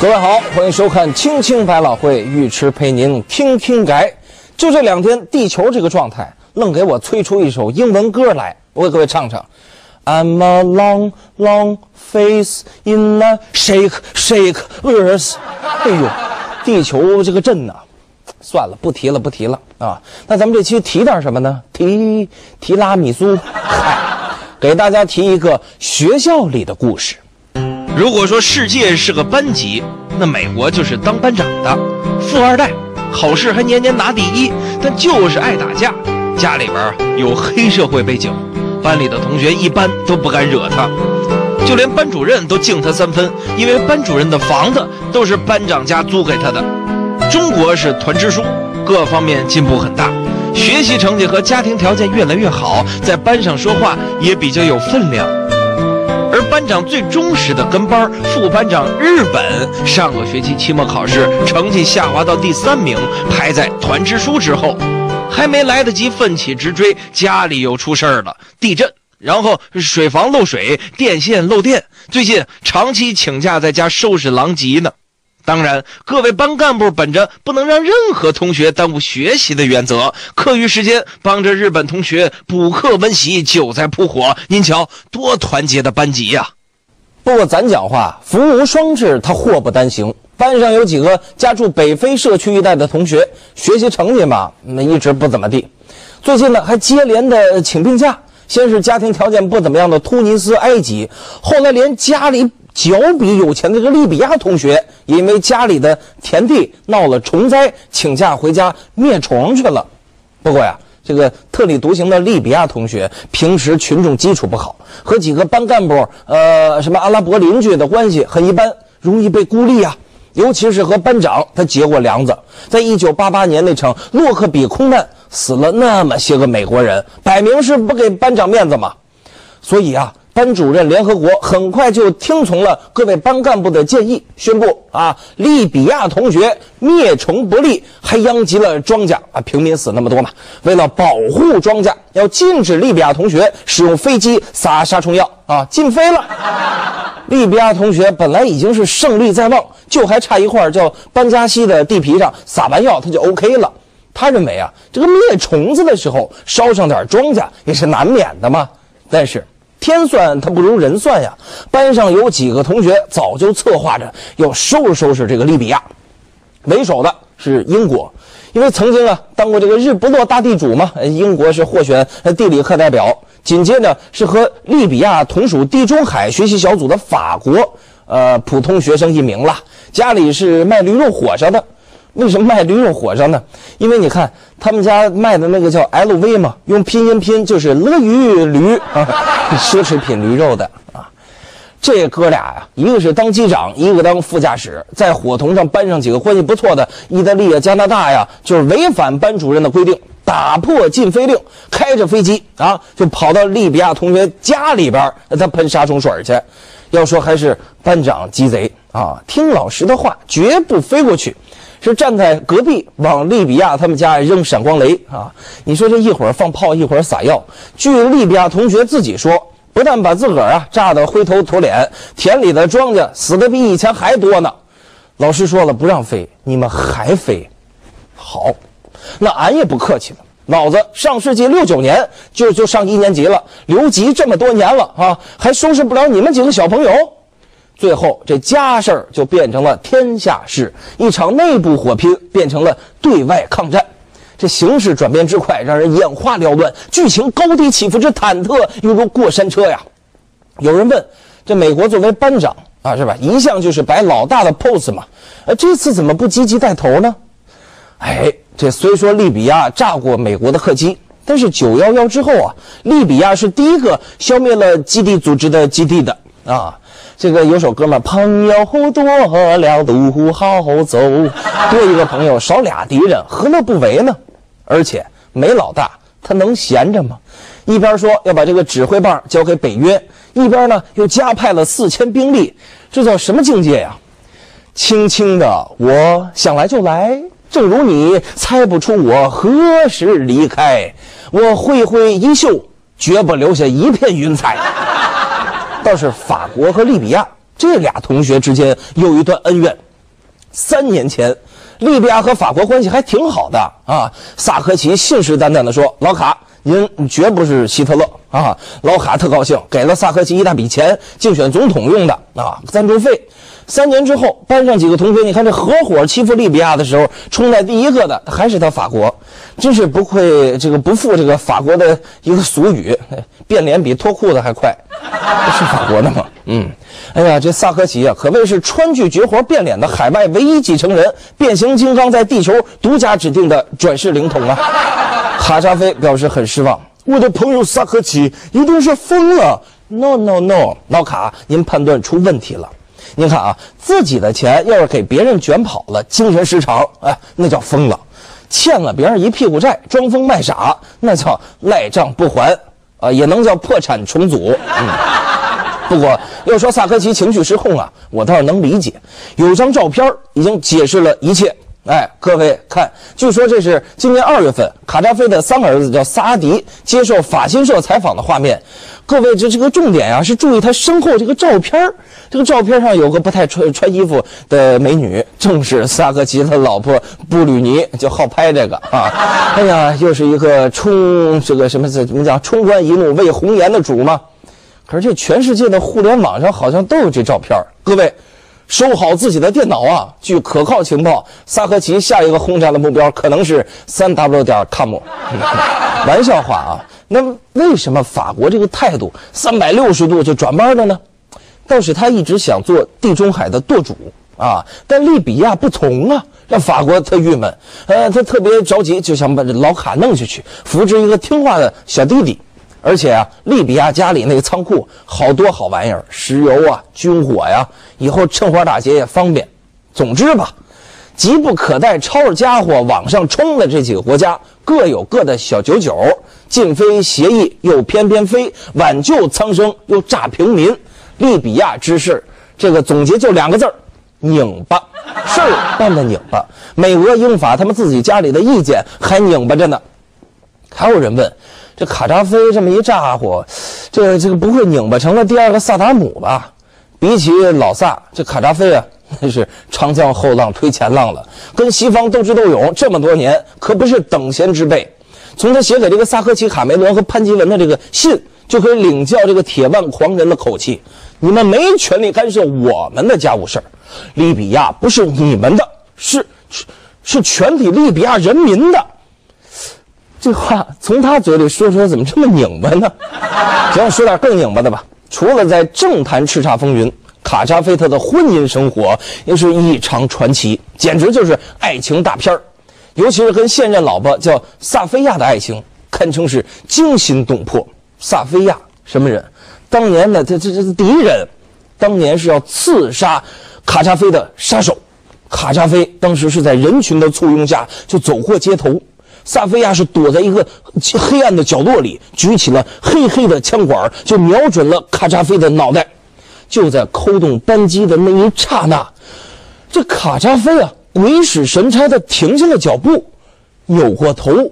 各位好，欢迎收看《青青百老汇》，尉迟陪您听听改。就这两天，地球这个状态，愣给我催出一首英文歌来，我给各位唱唱。I'm a long, long face in a shake, shake earth。哎呦，地球这个震呐、算了，不提了，不提了啊。那咱们这期提点什么呢？提提拉米苏。嗨，给大家提一个学校里的故事。如果说世界是个班级，那美国就是当班长的富二代，考试还年年拿第一，但就是爱打架，家里边有黑社会背景，班里的同学一般都不敢惹他，就连班主任都敬他三分，因为班主任的房子都是班长家租给他的。中国是团支书，各方面进步很大，学习成绩和家庭条件越来越好，在班上说话也比较有分量。而班长最忠实的跟班副班长日本，上个学期期末考试成绩下滑到第三名，排在团支书之后，还没来得及奋起直追，家里又出事了，地震，然后水房漏水，电线漏电，最近长期请假在家收拾狼藉呢。当然，各位班干部本着不能让任何同学耽误学习的原则，课余时间帮着日本同学补课温习，救灾扑火。您瞧，多团结的班级呀、不过咱讲话，福无双至，他祸不单行。班上有几个家住北非社区一带的同学，学习成绩嘛，那一直不怎么地。最近呢，还接连的请病假。先是家庭条件不怎么样的突尼斯、埃及，后来连家里脚比有钱的这个利比亚同学，因为家里的田地闹了虫灾，请假回家灭虫去了。不过呀，这个特立独行的利比亚同学平时群众基础不好，和几个班干部，呃，什么阿拉伯邻居的关系很一般，容易被孤立啊。尤其是和班长，他结过梁子。在一九八八年那场洛克比空难，死了那么些个美国人，摆明是不给班长面子嘛。所以啊，班主任联合国很快就听从了各位班干部的建议，宣布啊，利比亚同学灭虫不利，还殃及了庄稼啊，平民死那么多嘛。为了保护庄稼，要禁止利比亚同学使用飞机撒杀虫药啊，禁飞了。利比亚同学本来已经是胜利在望，就还差一块叫班加西的地皮上撒完药，他就 OK 了。他认为啊，这个灭虫子的时候烧上点庄稼也是难免的嘛。但是天算他不如人算呀，班上有几个同学早就策划着要收拾收拾这个利比亚，为首的是英国。因为曾经啊当过这个日不落大地主嘛，英国是获选地理课代表。紧接着是和利比亚同属地中海学习小组的法国，呃，普通学生一名了，家里是卖驴肉火烧的。为什么卖驴肉火烧呢？因为你看他们家卖的那个叫 LV 嘛，用拼音拼就是乐于驴啊，奢侈品驴肉的啊。这哥俩呀、一个是当机长，一个当副驾驶，在火同上班上几个关系不错的意大利啊、加拿大呀，就是违反班主任的规定，打破禁飞令，开着飞机啊，就跑到利比亚同学家里边儿，他喷杀虫水去。要说还是班长鸡贼啊，听老师的话，绝不飞过去，是站在隔壁往利比亚他们家扔闪光雷啊！你说这一会儿放炮，一会儿撒药。据利比亚同学自己说。不但把自个儿啊炸得灰头土脸，田里的庄稼死的比以前还多呢。老师说了不让飞，你们还飞，好，那俺也不客气了。老子上世纪六九年就就上一年级了，留级这么多年了啊，还收拾不了你们几个小朋友。最后这家事儿就变成了天下事，一场内部火拼变成了对外抗战。这形势转变之快，让人眼花缭乱，剧情高低起伏之忐忑，犹如过山车呀。有人问：这美国作为班长啊，是吧？一向就是摆老大的 pose 嘛，呃，这次怎么不积极带头呢？哎，这虽说利比亚炸过美国的客机，但是九幺幺之后啊，利比亚是第一个消灭了基地组织的基地的啊。这个有首歌嘛，朋友多了路好走，多一个朋友少俩敌人，何乐不为呢？而且没老大，他能闲着吗？一边说要把这个指挥棒交给北约，一边呢又加派了四千兵力，这叫什么境界呀？轻轻的，我想来就来，正如你猜不出我何时离开。我挥挥衣袖，绝不留下一片云彩。倒是法国和利比亚这俩同学之间有一段恩怨，三年前，利比亚和法国关系还挺好的啊。萨科齐信誓旦旦地说：“老卡，您绝不是希特勒啊！”老卡特高兴，给了萨科齐一大笔钱，竞选总统用的啊，赞助费。三年之后，班上几个同学，你看这合伙欺负利比亚的时候，冲在第一个的还是他法国，真是不愧这个不负这个法国的一个俗语，变脸比脱裤子还快，是法国的吗？嗯，哎呀，这萨科齐啊，可谓是川剧绝活变脸的海外唯一继承人，变形金刚在地球独家指定的转世灵童啊！卡扎菲表示很失望，我的朋友萨科齐一定是疯了。No No No，老卡，您判断出问题了。您看啊，自己的钱要是给别人卷跑了，精神失常，哎，那叫疯了；欠了别人一屁股债，装疯卖傻，那叫赖账不还，啊，也能叫破产重组。嗯，不过要说萨科齐情绪失控啊，我倒是能理解，有张照片已经解释了一切。哎，各位看，据说这是今年二月份卡扎菲的三个儿子叫萨阿迪接受法新社采访的画面。各位，这这个重点啊，是注意他身后这个照片这个照片上有个不太穿穿衣服的美女，正是萨科齐的老婆布吕尼，就好拍这个啊。哎呀，又是一个冲这个什么怎么讲，冲冠一怒为红颜的主吗？可是这全世界的互联网上好像都有这照片各位。收好自己的电脑啊！据可靠情报，萨科齐下一个轰炸的目标可能是三 w 点 com。玩笑话啊！那为什么法国这个态度三百六十度就转弯了呢？倒是他一直想做地中海的舵主啊，但利比亚不从啊，让法国特郁闷。呃，他特别着急，就想把这老卡弄下去，扶植一个听话的小弟弟。而且啊，利比亚家里那个仓库好多好玩意儿，石油啊、军火呀，以后趁火打劫也方便。总之吧，急不可待抄着家伙往上冲的这几个国家，各有各的小九九，禁飞协议又偏偏飞，挽救苍生又炸平民。利比亚之事，这个总结就两个字儿：拧巴。事儿办的拧巴，美俄英法他们自己家里的意见还拧巴着呢。还有人问。这卡扎菲这么一咋呼，这这个不会拧巴成了第二个萨达姆吧？比起老萨，这卡扎菲啊，那是长江后浪推前浪了，跟西方斗智斗勇这么多年，可不是等闲之辈。从他写给这个萨科齐、卡梅伦和潘基文的这个信，就可以领教这个铁腕狂人的口气。你们没权利干涉我们的家务事儿，利比亚不是你们的，是是是全体利比亚人民的。这话从他嘴里说出来，怎么这么拧巴呢？行，说点更拧巴的吧。除了在政坛叱咤风云，卡扎菲特的婚姻生活也是异常传奇，简直就是爱情大片尤其是跟现任老婆叫萨菲亚的爱情，堪称是惊心动魄。萨菲亚什么人？当年的这这这敌人，当年是要刺杀卡扎菲的杀手。卡扎菲当时是在人群的簇拥下就走过街头。萨菲亚是躲在一个黑暗的角落里，举起了黑黑的枪管，就瞄准了卡扎菲的脑袋。就在扣动扳机的那一刹那，这卡扎菲啊，鬼使神差的停下了脚步，扭过头，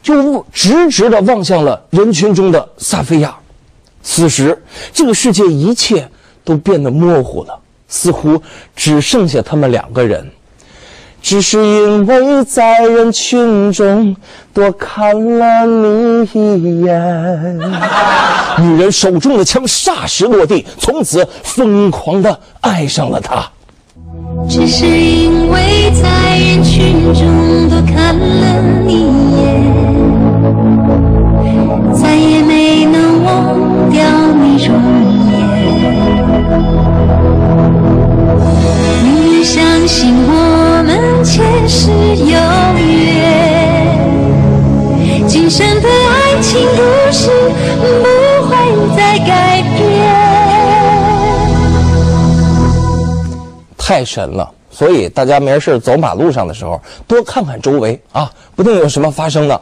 就直直的望向了人群中的萨菲亚。此时，这个世界一切都变得模糊了，似乎只剩下他们两个人。只是因为在人群中多看了你一眼，女人手中的枪霎时落地，从此疯狂的爱上了他。只是因为在人群中多看了你一眼，再也没能忘掉你容颜。宁愿相信我。太神了，所以大家没事走马路上的时候多看看周围啊，不定有什么发生呢。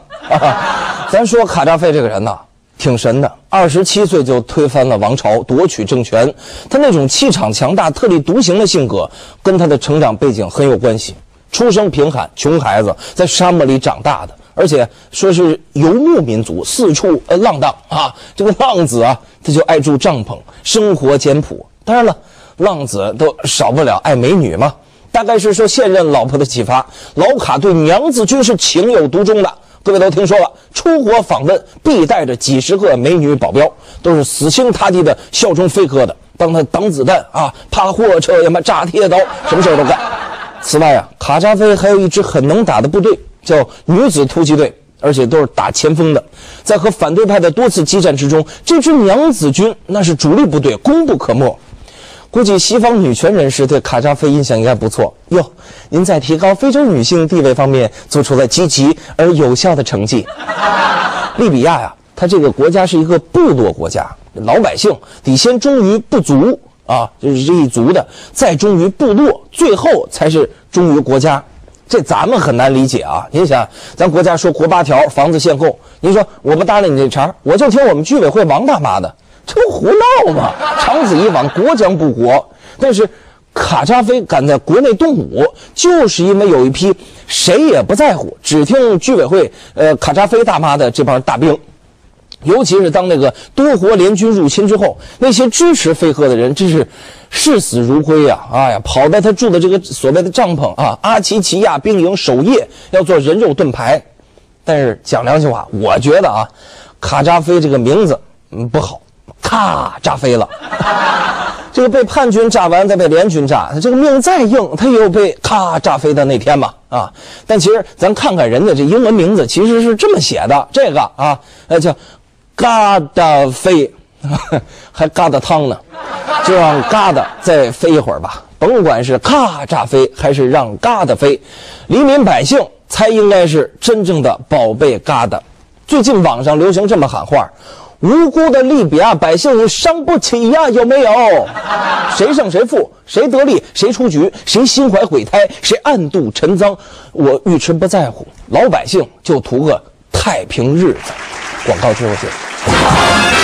咱说卡扎菲这个人呢。挺神的，二十七岁就推翻了王朝，夺取政权。他那种气场强大、特立独行的性格，跟他的成长背景很有关系。出生贫寒，穷孩子在沙漠里长大的，而且说是游牧民族，四处呃浪荡啊。这个浪子啊，他就爱住帐篷，生活简朴。当然了，浪子都少不了爱美女嘛。大概是受现任老婆的启发，老卡对娘子军是情有独钟的。各位都听说了，出国访问必带着几十个美女保镖，都是死心塌地的效忠飞哥的，帮他挡子弹啊，怕货车呀嘛，扎铁刀，什么事儿都干。此外啊，卡扎菲还有一支很能打的部队，叫女子突击队，而且都是打前锋的。在和反对派的多次激战之中，这支娘子军那是主力部队，功不可没。估计西方女权人士对卡扎菲印象应该不错哟。您在提高非洲女性地位方面做出了积极而有效的成绩。利比亚呀，它这个国家是一个部落国家，老百姓得先忠于部族啊，就是这一族的，再忠于部落，最后才是忠于国家。这咱们很难理解啊！您想，咱国家说国八条，房子限购，您说我不搭理你这茬我就听我们居委会王大妈的。这不胡闹吗？长此以往，国将不国。但是卡扎菲敢在国内动武，就是因为有一批谁也不在乎，只听居委会呃卡扎菲大妈的这帮大兵。尤其是当那个多国联军入侵之后，那些支持飞鹤的人真是视死如归呀！哎呀，跑到他住的这个所谓的帐篷啊，阿奇奇亚兵营守夜，要做人肉盾牌。但是讲良心话，我觉得啊，卡扎菲这个名字嗯不好。咔，炸飞了！这个被叛军炸完，再被联军炸，他这个命再硬，他也有被咔炸飞的那天嘛啊！但其实咱看看人家这英文名字，其实是这么写的，这个啊，呃叫嘎达飞，还嘎达汤呢，就让嘎达再飞一会儿吧。甭管是咔炸飞，还是让嘎达飞，黎民百姓才应该是真正的宝贝嘎达。最近网上流行这么喊话。无辜的利比亚百姓，你伤不起呀？有没有？谁胜谁负？谁得利？谁出局？谁心怀鬼胎？谁暗度陈仓？我尉迟不在乎，老百姓就图个太平日子。广告之后见。